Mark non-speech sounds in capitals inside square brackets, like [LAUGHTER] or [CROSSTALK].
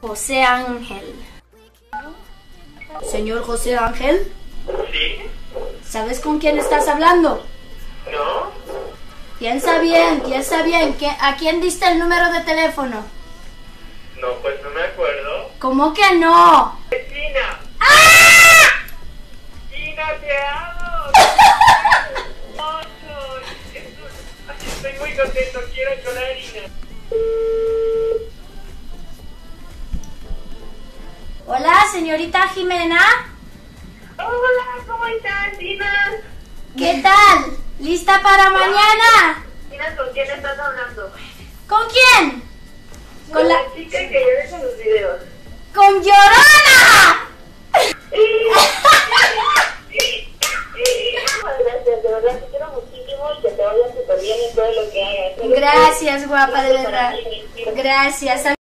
José Ángel. Señor José Ángel, ¿Sí? ¿sabes con quién estás hablando? ¿No? Piensa bien, piensa bien. ¿Qui- ¿A quién diste el número de teléfono? No, pues no me acuerdo. ¿Cómo que no? ¡China! ¡China, te amo! [LAUGHS] Así estoy muy contento, quiero llorar, Ina. Señorita Jimena. Hola, ¿cómo estás, Tina? ¿Qué tal? ¿Lista para mañana? ¿con quién estás hablando? ¿Con quién? Con la... chica que yo ves en los videos. ¡Con Llorona! Gracias, de verdad te quiero muchísimo y que te vaya súper bien en todo lo que hagas. Gracias, guapa, de verdad. Gracias.